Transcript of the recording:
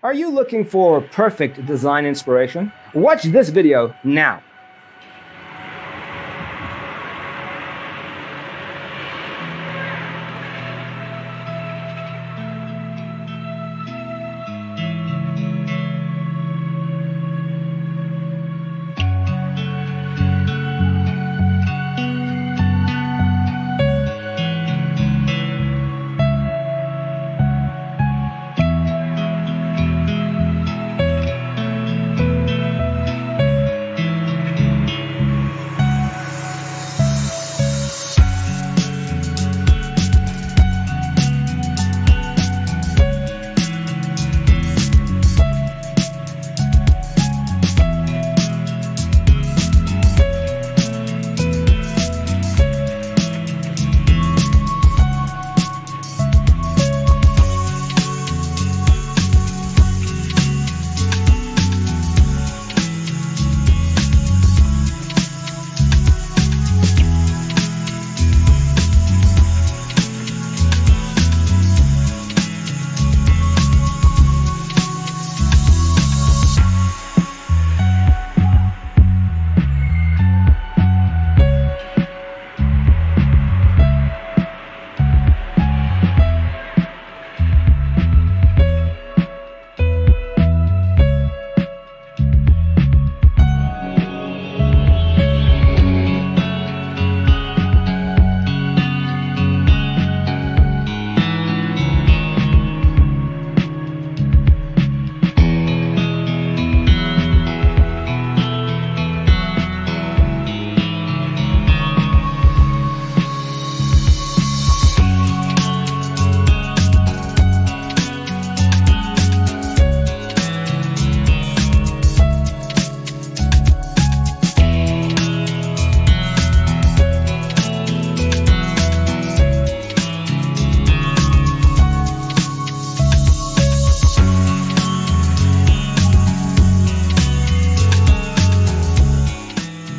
Are you looking for perfect design inspiration? Watch this video now.